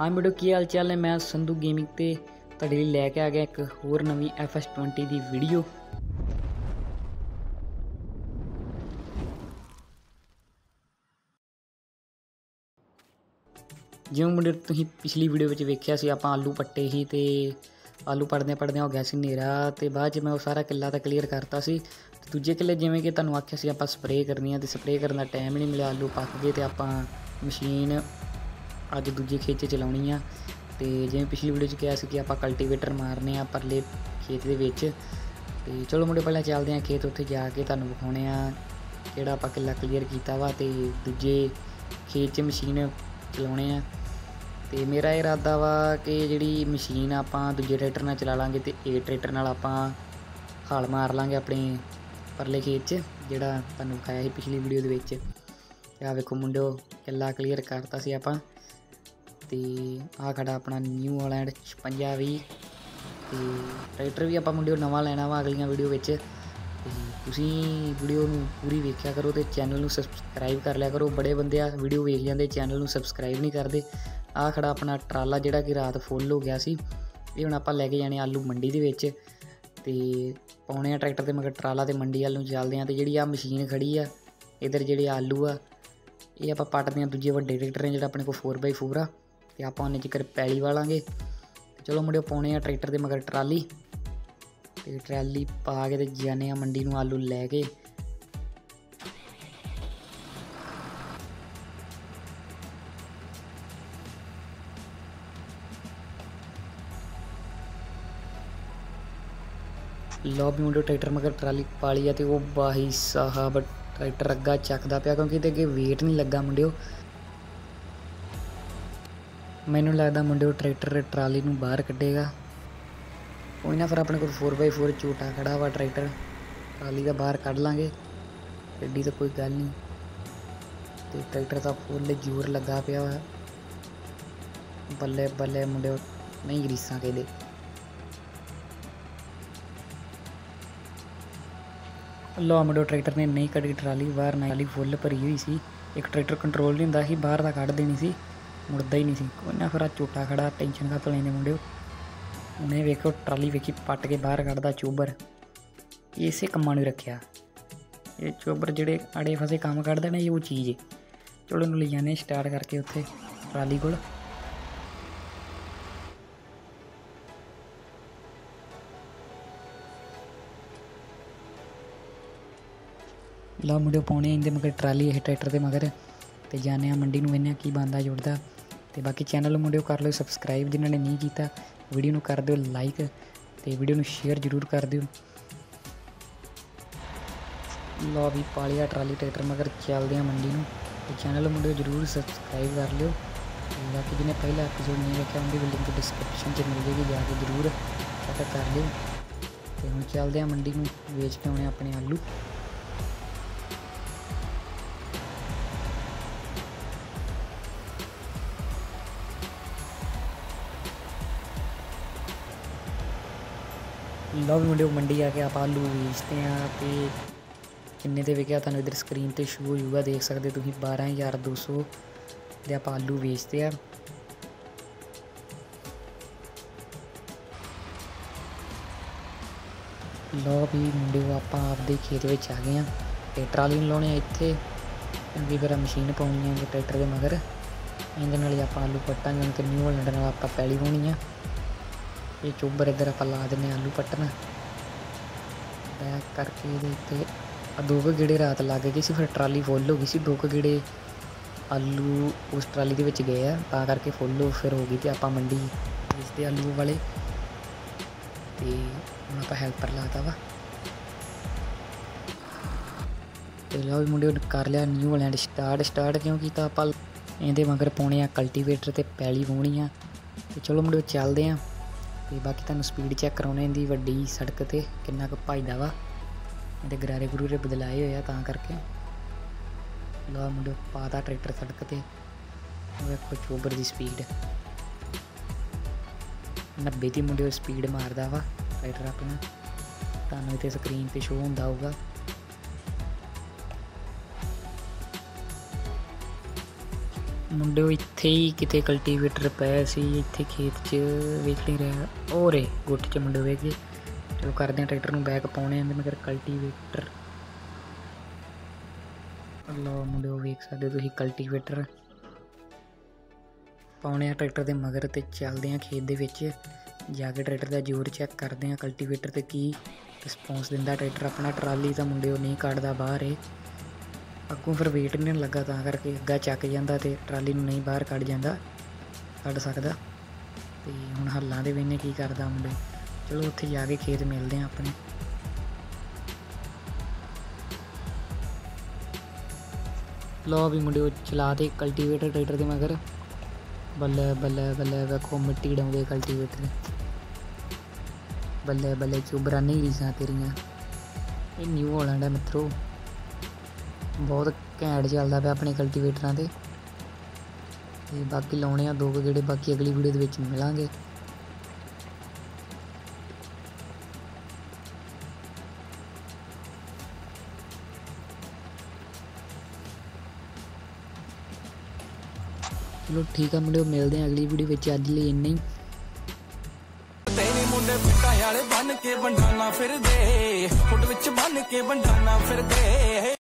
ਹਾਂ ਵੀਡੀਓ ਕੀ ਹਾਲ ਚਾਲ ਨੇ? ਮੈਂ ਸੰਧੂ ਗੇਮਿੰਗ ਤੇ ਤੁਹਾਡੇ ਲਈ ਲੈ ਕੇ ਆ ਗਿਆ ਇੱਕ ਹੋਰ ਨਵੀਂ FS20 ਦੀ ਵੀਡੀਓ ਜਿਵੇਂ ਮੁੰਡੇ, ਤੁਸੀਂ ਪਿਛਲੀ ਵੀਡੀਓ ਵਿੱਚ ਵੇਖਿਆ ਸੀ, ਆਪਾਂ ਆਲੂ ਪੱਟੇ ਸੀ ਤੇ ਆਲੂ ਪੜਦੇ ਪੜਦੇ ਹੋ ਗਿਆ ਸੀ ਹਨੇਰਾ ਤੇ ਬਾਅਦ ਚ ਮੈਂ ਉਹ ਸਾਰਾ ਕਿੱਲਾ ਤਾਂ ਕਲੀਅਰ ਕਰਤਾ ਸੀ। ਤੇ ਦੂਜੇ ਕਿੱਲੇ ਜਿਵੇਂ ਕਿ ਤੁਹਾਨੂੰ ਆਖਿਆ ਸੀ, ਆਪਾਂ ਸਪਰੇਅ ਕਰਨੀ ਆ ਤੇ ਸਪਰੇਅ ਕਰਨ ਦਾ ਟਾਈਮ ਨਹੀਂ ਮਿਲਿਆ, ਆਲੂ ਪੱਕ ਗਏ ਤੇ ਆਪਾਂ ਮਸ਼ੀਨ ਅੱਜ ਦੂਜੇ ਖੇਤ 'ਚ ਚਲਾਉਣੀ ਆ। ਤੇ ਜਿਵੇਂ ਪਿਛਲੀ ਵੀਡੀਓ 'ਚ ਕਿਹਾ ਸੀ ਕਿ ਆਪਾਂ ਕਲਟੀਵੇਟਰ ਮਾਰਨੇ ਆ ਪਰਲੇ ਖੇਤ ਦੇ ਵਿੱਚ। ਤੇ ਚਲੋ ਮੁੰਡੇ, ਪਹਿਲਾਂ ਚੱਲਦੇ ਆ ਖੇਤ ਉੱਥੇ ਜਾ ਕੇ ਤੁਹਾਨੂੰ ਵਿਖਾਉਣੇ ਆ ਕਿਹੜਾ ਆਪਾਂ ਕਿੱਲਾ ਕਲੀਅਰ ਕੀਤਾ ਵਾ ਤੇ ਦੂਜੇ ਖੇਤ 'ਚ ਮਸ਼ੀਨ ਚਲਾਉਣੇ ਆ। ਤੇ ਮੇਰਾ ਇਰਾਦਾ ਵਾ ਕਿ ਜਿਹੜੀ ਮਸ਼ੀਨ ਆਪਾਂ ਦੂਜੇ ਟਰੈਕਟਰ ਨਾਲ ਚਲਾ ਲਾਂਗੇ ਤੇ ਇਹ ਟਰੈਕਟਰ ਨਾਲ ਆਪਾਂ ਹਲ ਮਾਰ ਲਾਂਗੇ ਆਪਣੇ ਪਰਲੇ ਖੇਤ 'ਚ, ਜਿਹੜਾ ਤੁਹਾਨੂੰ ਵਿਖਾਇਆ ਸੀ ਪਿਛਲੀ ਵੀਡੀਓ ਦੇ ਵਿੱਚ। ਆ ਵੇਖੋ ਮੁੰਡਿਓ, ਕਿੱਲਾ ਕਲੀਅਰ ਕਰਤਾ ਸੀ ਆਪਾਂ। ਤੇ ਆ ਖੜਾ ਆਪਣਾ ਨਿਊ ਹਾਲੈਂਡ 5620 ਤੇ ਟਰੈਕਟਰ ਵੀ ਆਪਾਂ ਮੁੰਡਿਓ ਨਵਾਂ ਲੈਣਾ ਵਾ ਅਗਲੀਆਂ ਵੀਡੀਓ ਵਿੱਚ। ਤੇ ਤੁਸੀਂ ਵੀਡੀਓ ਨੂੰ ਪੂਰੀ ਵੇਖਿਆ ਕਰੋ ਤੇ ਚੈਨਲ ਨੂੰ ਸਬਸਕ੍ਰਾਈਬ ਕਰ ਲਿਆ ਕਰੋ। ਬੜੇ ਬੰਦੇ ਆ ਵੀਡੀਓ ਵੇਖ ਜਾਂਦੇ ਚੈਨਲ ਨੂੰ ਸਬਸਕ੍ਰਾਈਬ ਨਹੀਂ ਕਰਦੇ। ਆ ਖੜਾ ਆਪਣਾ ਟਰਾਲਾ ਜਿਹੜਾ ਕਿ ਰਾਤ ਫੁੱਲ ਹੋ ਗਿਆ ਸੀ। ਇਹ ਹੁਣ ਆਪਾਂ ਲੈ ਕੇ ਜਾਣੇ ਆਲੂ ਮੰਡੀ ਦੇ ਵਿੱਚ। ਤੇ ਪਾਉਣੇ ਆ ਟਰੈਕਟਰ ਤੇ ਮਗਰ ਟਰਾਲਾ ਤੇ ਮੰਡੀ ਵੱਲ ਨੂੰ ਚੱਲਦੇ ਆ ਤੇ ਜਿਹੜੀ ਆ ਮਸ਼ੀਨ ਖੜੀ ਆ, ਇਧਰ ਜਿਹੜੇ ਆਲੂ ਆ, ਇਹ ਆਪਾਂ ਪੱਟਦੇ ਆ। ਦੂਜੇ ਵੱਡੇ ਟਰੈਕਟਰ ਨੇ ਜਿਹੜਾ ਆਪਣੇ ਕੋਲ 4x4 ਆ। ਤੇ ਆਪਾਂ ਉਹਨੇ ਜ਼ਿਕਰ ਪੈਲੀ ਵਾਲਾਂਗੇ। ਚਲੋ ਮੁੰਡਿਓ ਪਾਉਣੇ ਆ ਟਰੈਕਟਰ ਦੇ ਮਗਰ ਟਰਾਲੀ। ਤੇ ਟਰਾਲੀ ਪਾ ਕੇ ਤੇ ਜਾਣੇ ਆ ਮੰਡੀ ਨੂੰ ਆਲੂ ਲੈ ਕੇ। ਲੋ ਵੀ ਮੁੰਡੇ ਟਰੈਕਟਰ ਮਗਰ ਟਰਾਲੀ ਪਾਲੀ ਆ ਤੇ ਉਹ ਬਾਹੀ ਸਾਹਿਬ ਟਰੈਕਟਰ ਅੱਗਾ ਚੱਕਦਾ ਪਿਆ ਕਿਉਂਕਿ ਤੇ ਅੱਗੇ ਵੇਟ ਨਹੀਂ ਲੱਗਾ ਮੁੰਡਿਓ। ਮੈਨੂੰ ਲੱਗਦਾ ਮੁੰਡਿਓ ਟਰੈਕਟਰ ਟਰਾਲੀ ਨੂੰ ਬਾਹਰ ਕੱਢੇਗਾ। ਕੋਈ ਨਾ ਫਿਰ ਆਪਣੇ ਕੋਲ 4x4 ਝੂਟਾ ਖੜਾ ਵਾ ਟਰੈਕਟਰ। ਟਰਾਲੀ ਦਾ ਬਾਹਰ ਕੱਢ ਲਾਂਗੇ। ਐਡੀ ਤਾਂ ਕੋਈ ਗੱਲ ਨਹੀਂ। ਤੇ ਟਰੈਕਟਰ ਦਾ ਫੁੱਲ ਜ਼ੋਰ ਲੱਗਾ ਪਿਆ ਵਾ। ਬੱਲੇ ਬੱਲੇ ਮੁੰਡੇ ਨਹੀਂ ਗਰੀਸਾਂ ਕਹਿੰਦੇ। ਦੇ ਲੋ ਮੁੰਡਿਓ ਟਰੈਕਟਰ ਨੇ ਨਹੀਂ ਕੱਢੀ ਟਰਾਲੀ, ਬਾਹਰ ਨਾਲੀ ਫੁੱਲ ਭਰੀ ਹੋਈ ਸੀ। ਇੱਕ ਟਰੈਕਟਰ ਕੰਟਰੋਲ ਨਹੀਂ ਹੁੰਦਾ ਸੀ, ਬਾਹਰ ਦਾ ਕੱਢ ਦੇਣੀ ਸੀ। ਮੁੜਦਾ ਹੀ ਨਹੀਂ ਸੀ। ਕੋਈ ਨਾ ਫਿਰ ਆ ਝੂਟਾ ਖੜਾ ਟੈਨਸ਼ਨ ਕਾ ਲੈਂਦੇ ਮੁੰਡਿਓ? ਉਹਨੇ ਵੇਖੋ ਟਰਾਲੀ ਵੇਖੀ, ਪੱਟ ਕੇ ਬਾਹਰ ਕੱਢਦਾ ਚੋਬਰ। ਇਸੇ ਕੰਮਾਂ ਨੂੰ ਰੱਖਿਆ। ਇਹ ਚੋਬਰ ਜਿਹੜੇ ਅੜੇ ਫਸੇ ਕੰਮ ਕੱਢਦੇ ਨੇ, ਇਹ ਉਹ ਚੀਜ਼ ਹੈ ਚਲੋ ਇਹਨੂੰ ਲੈ ਜਾਂਦੇ ਸਟਾਰਟ ਕਰਕੇ ਉੱਥੇ, ਟਰਾਲੀ ਕੋਲ। ਲਾ ਮੁੰਡੇ ਪਾਉਣੇ ਇਹਦੇ ਮਗਰ ਟਰਾਲੀ ਇਹ ਟਰੈਕਟਰ ਦੇ ਮਗਰ। ਤੇ ਜਾਣੇ ਆ ਮੰਡੀ ਨੂੰ ਵੇਨੇ ਕੀ ਬੰਦਾ ਜੁੜਦਾ। ਤੇ ਬਾਕੀ ਚੈਨਲ ਨੂੰ ਮੁੰਡਿਓ ਕਰ ਲਿਓ ਸਬਸਕ੍ਰਾਈਬ ਜਿਨ੍ਹਾਂ ਨੇ ਨਹੀਂ ਕੀਤਾ ਵੀਡੀਓ ਨੂੰ ਕਰ ਦਿਓ ਲਾਈਕ ਤੇ ਵੀਡੀਓ ਨੂੰ ਸ਼ੇਅਰ ਜ਼ਰੂਰ ਕਰ ਦਿਓ। ਲੋ ਵੀ ਪਾਲਿਆ ਟਰਾਲੀ ਟਰੈਕਟਰ, ਮਗਰ ਚੱਲਦੇ ਆ ਮੰਡੀ ਨੂੰ। ਤੇ ਚੈਨਲ ਮੁੰਡਿਓ ਜ਼ਰੂਰ ਸਬਸਕ੍ਰਾਈਬ ਕਰ ਲਿਓ। ਬਾਕੀ ਜਿਹਨੇ ਪਹਿਲਾ ਐਪੀਸੋਡ ਨਹੀਂ ਵੇਖਿਆ ਉਹਦੀ ਲਿੰਕ ਡਿਸਕ੍ਰਿਪਸ਼ਨ 'ਚ ਮਿਲ ਜੇਗੀ, ਜਾ ਕੇ ਜ਼ਰੂਰ ਚੈੱਕ ਕਰ ਲਿਓ। ਤੇ ਹੁਣ ਚੱਲਦੇ ਆ ਮੰਡੀ ਨੂੰ, ਵੇਚ ਕੇ ਆਉਣੇ ਆਪਣੇ ਆਲੂ। ਲਓ ਮੁੰਡਿਓ ਮੰਡੀ ਆ ਕੇ ਆਪਾਂ ਆਲੂ ਵੇਚਦੇ ਆ ਤੇ ਕਿੰਨੇ ਤੇ ਵਿਕਿਆ ਤੁਹਾਨੂੰ ਇਧਰ ਸਕਰੀਨ ਤੇ ਸ਼ੋ ਹੋ ਜਾਊਗਾ ਦੇਖ ਸਕਦੇ ਤੁਸੀਂ 12200 ਦੇ ਆਪਾਂ ਆਲੂ ਵੇਚਦੇ ਆ ਲਓ ਵੀ ਮੁੰਡੇ ਆਪਾਂ ਆਪਦੇ ਖੇਤ ਵਿੱਚ ਆ ਗਏ ਆ ਤੇ ਟਰਾਲੀ ਨੂੰ ਲਾਉਣੇ ਇੱਥੇ ਕਿਉਂਕਿ ਫਿਰ ਮਸ਼ੀਨ ਪਾਉਣੀ ਹੈ ਟਰੈਕਟਰ ਦੇ ਮਗਰ। ਇਹਦੇ ਨਾਲ ਹੀ ਆਪਾਂ ਆਲੂ ਪੱਟਾਂਗੇ ਤੇ ਨਿਊ ਹੋਲੈਂਡ ਨਾਲ ਆਪਾਂ ਪੈਲੀ ਹੋਣੀ ਆ। ਇਹ ਚੋਬਰ ਇੱਧਰ ਆਪਾਂ ਲਾ ਦਿੰਨੇ ਆਲੂ ਪੱਟਣ ਬੈਕ ਕਰਕੇ ਇਹਦੇ ਉੱਤੇ ਆ ਦੋ ਕੁ ਗੇੜੇ ਰਾਤ ਲੱਗ ਗਏ ਸੀ, ਫਿਰ ਟਰਾਲੀ ਫੁੱਲ ਹੋ ਗਈ ਸੀ। ਦੋ ਕੁ ਗੇੜੇ ਆਲੂ ਉਸ ਟਰਾਲੀ ਦੇ ਵਿੱਚ ਗਏ ਆ, ਤਾਂ ਕਰਕੇ ਫੁੱਲ ਫਿਰ ਹੋ ਗਈ ਤੇ ਆਪਾਂ ਮੰਡੀ ਵੇਚਦੇ ਆਲੂ ਵਾਲੇ। ਤੇ ਹੁਣ ਆਪਾਂ ਹੈਲਪਰ ਲਾਤਾ ਵਾ। ਤੇ ਲਓ ਵੀ ਮੁੰਡੇ ਕਰ ਲਿਆ ਨਿਊ ਲੈਂਡ ਸਟਾਰਟ ਸਟਾਰਟ ਕਿਉਂ ਕੀਤਾ ਆਪਾਂ? ਇਹਦੇ ਮਗਰ ਪਾਉਣੇ ਆ ਕਲਟੀਵੇਟਰ ਤੇ ਪੈਲੀ ਵਾਉਣੀ ਆ। ਤੇ ਚਲੋ ਮੁੰਡੇ ਚੱਲਦੇ ਆ ਤੇ ਬਾਕੀ ਤੁਹਾਨੂੰ ਸਪੀਡ ਚੈੱਕ ਕਰਾਉਣੇ ਦੀ ਵੱਡੀ ਸੜਕ ਤੇ ਕਿੰਨਾ ਕੁ ਭਜਦਾ ਵਾ। ਇਹਦੇ ਗਰਾਰੇ ਗਰੂਰੇ ਬਦਲਾਏ ਹੋਏ ਆ ਤਾਂ ਕਰਕੇ। ਲੋ ਮੁੰਡੇ ਪਾਤਾ ਟਰੈਕਟਰ ਸੜਕ ਤੇ। ਵੇਖੋ ਚੋਬਰ ਦੀ ਸਪੀਡ 90 ਦੀ ਮੁੰਡੇ ਸਪੀਡ ਮਾਰਦਾ ਵਾ ਟਰੈਕਟਰ ਆਪਣਾ। ਤੁਹਾਨੂੰ ਇੱਥੇ ਸਕਰੀਨ ਤੇ ਸ਼ੋ ਹੁੰਦਾ ਹੋਊਗਾ। ਮੁੰਡਿਓ ਇੱਥੇ ਹੀ ਕਿਤੇ ਕਲਟੀਵੇਟਰ ਪਿਆ ਸੀ, ਇੱਥੇ ਖੇਤ 'ਚ ਵੇਖ ਨਹੀਂ ਰਿਹਾ। ਉਹ ਰੇ ਗੁੱਟ 'ਚ ਮੁੰਡੇ ਵੇਖ ਗਏ। ਚਲੋ ਕਰਦੇ ਆ ਟਰੈਕਟਰ ਨੂੰ ਬੈਕ ਪਾਉਣੇ ਆਂ ਤੇ ਮਗਰ ਕਲਟੀਵੇਟਰ ਲੋ ਮੁੰਡਿਓ ਵੇਖ ਸਕਦੇ ਹੋ ਤੁਸੀਂ ਕਲਟੀਵੇਟਰ ਪਾਉਣੇ ਆ ਟਰੈਕਟਰ ਦੇ ਮਗਰ ਤੇ ਚੱਲਦੇ ਆ ਖੇਤ ਦੇ ਵਿੱਚ। ਜਾ ਕੇ ਟਰੈਕਟਰ ਦਾ ਜ਼ੋਰ ਚੈੱਕ ਕਰਦੇ ਆ ਕਲਟੀਵੇਟਰ ਤੇ ਕੀ ਰਿਸਪੌਂਸ ਦਿੰਦਾ ਟਰੈਕਟਰ। ਆਪਣਾ ਟਰਾਲੀ ਤਾਂ ਮੁੰਡਿਓ ਨਹੀਂ ਕੱਢਦਾ ਬਾਹਰ ਏ ਅੱਗੋਂ ਫਿਰ ਵੇਟ ਨਹੀਂ ਲੱਗਾ ਤਾਂ ਕਰਕੇ ਅੱਗਾ ਚੱਕ ਜਾਂਦਾ ਤੇ ਟਰਾਲੀ ਨੂੰ ਨਹੀਂ ਬਾਹਰ ਕੱਢ ਜਾਂਦਾ, ਕੱਢ ਸਕਦਾ। ਤੇ ਹੁਣ ਹੱਲਾਂ ਦੇ ਵੇਨੇ ਕੀ ਕਰਦਾ ਮੁੰਡੇ? ਚਲੋ ਉੱਥੇ ਜਾ ਕੇ ਖੇਤ ਮਿਲਦੇ ਆ ਆਪਣੇ। ਲੋ ਵੀ ਮੁੰਡੇ, ਉਹ ਚਲਾ ਤੇ ਕਲਟੀਵੇਟਰ ਟਰੈਕਟਰ ਦੇ ਮਗਰ। ਬੱਲੇ ਬੱਲੇ ਬੱਲੇ, ਵੇਖੋ ਮਿੱਟੀ ਡਾਉਂਦੇ ਕਲਟੀਵੇਟਰ ਬੱਲੇ ਬੱਲੇ ਚੁਬਰਾ ਨਹੀਂ ਰੀਸਾਂ ਤੇਰੀਆਂ। ਇਹ ਨਿਊ ਹਾਲੈਂਡ ਹੈ ਮਿੱਤਰੋ। ਬਹੁਤ ਘੈਂਟ ਚੱਲਦਾ ਪਿਆ ਆਪਣੇ ਕਲਟੀਵੇਟਰਾਂ ਤੇ। ਤੇ ਬਾਕੀ ਲਾਉਣੇ ਆ ਦੋ ਕੁ ਗੇੜੇ, ਬਾਕੀ ਅਗਲੀ ਵੀਡੀਓ ਦੇ ਵਿੱਚ ਮਿਲਾਂਗੇ। ਚਲੋ ਠੀਕ ਆ ਮੁੰਡਿਓ, ਮਿਲਦੇ ਆ ਅਗਲੀ ਵੀਡੀਓ ਵਿੱਚ। ਅੱਜ ਲਈ ਇੰਨਾ ਹੀ। ਤੇਰੇ ਮੁੰਡੇ ਪਿੱਟਾਂ ਵਾਲੇ ਬਨ ਕੇ ਬੰਡਾਨਾ ਫਿਰਦੇ, ਫੁੱਟ ਵਿੱਚ ਬਨ ਕੇ ਬੰਡਾਨਾ ਫਿਰਦੇ।